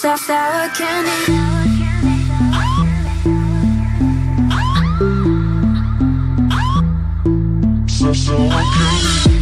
sour, sour candy. Can't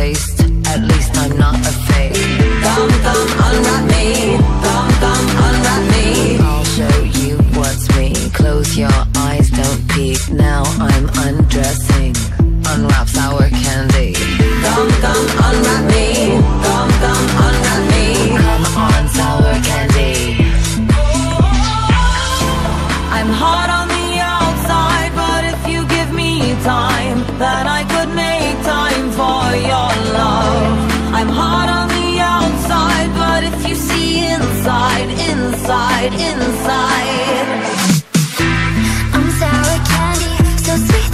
taste. At least I'm not a fake. Thumb, thumb, unwrap me. Thumb, thumb, unwrap me. I'll show you what's me. Close your eyes, don't peek. Now I'm undressing. Unwraps our cat. inside, inside, inside. I'm sour candy, so take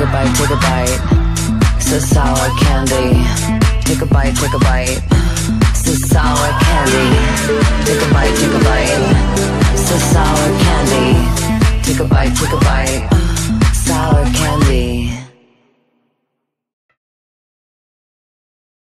a bite, take a bite. So sour candy. Take a bite, take a bite. So sour candy. Take a bite, take a bite. take a bite, take a bite.